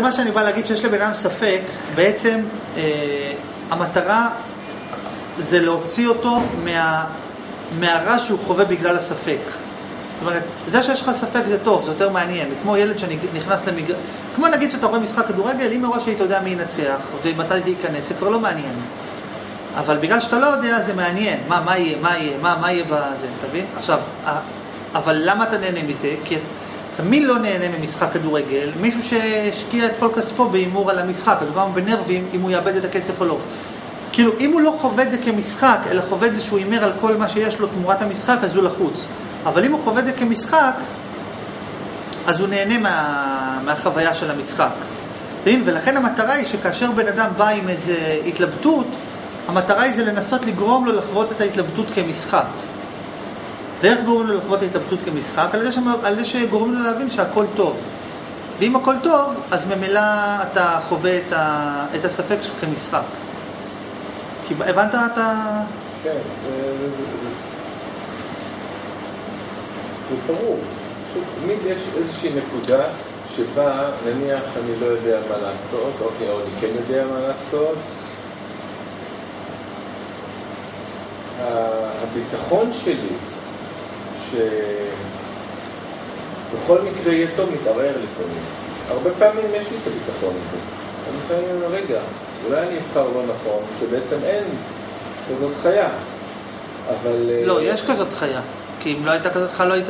מה שאני בא להגיד שיש לבן אדם ספק, בעצם אה, המטרה זה להוציא אותו מה, מהרע שהוא חווה בגלל הספק. זאת אומרת, זה שיש לך ספק זה טוב, זה יותר מעניין. כמו ילד שנכנס למגרש, כמו נגיד שאתה רואה משחק כדורגל, אם מראש היית יודע מי ינצח ומתי זה ייכנס, זה כבר לא מעניין. אבל בגלל שאתה לא יודע, זה מעניין. מה, מה יהיה, מה יהיה, מה, מה יהיה בזה, אתה מבין? עכשיו, אבל למה אתה נהנה מזה? כי מי לא נהנה ממשחק כדורגל? מישהו שהשקיע את כל כספו בהימור על המשחק, אז הוא גם בנרבים אם הוא יאבד את הכסף או לא. כאילו, אם הוא לא חווה את זה כמשחק, אלא חווה את זה שהוא הימר על כל מה שיש לו תמורת המשחק, אז הוא לחוץ. אבל אם הוא חווה את זה כמשחק, אז הוא נהנה מה, מהחוויה של המשחק. ולכן המטרה היא שכאשר בן אדם בא עם איזו התלבטות, המטרה היא זה לנסות לגרום לו לחוות את ההתלבטות כמשחק. ואיך גורמים לו לחוות את ההתלבטות כמשחק? על ידי, שמר, על ידי שגורמים לו להבין שהכל טוב. ואם הכל טוב, אז ממילא אתה חווה את, ה, את הספק שלך כמשחק. כי הבנת את ה... כן, זה ברור. תמיד יש איזושהי נקודה שבה נניח אני לא יודע מה לעשות, אוקיי, או אני כן יודע מה לעשות. הביטחון שלי שבכל מקרה יהיה טוב מתערער לפעמים. הרבה פעמים יש לי את הביטחון הזה. אבל לפעמים אני אומר, רגע, אולי אני אבחר לא נכון, שבעצם אין כזאת חיה. אבל... לא, יש כזאת חיה. כי אם לא הייתה כזאת חיה לא היית...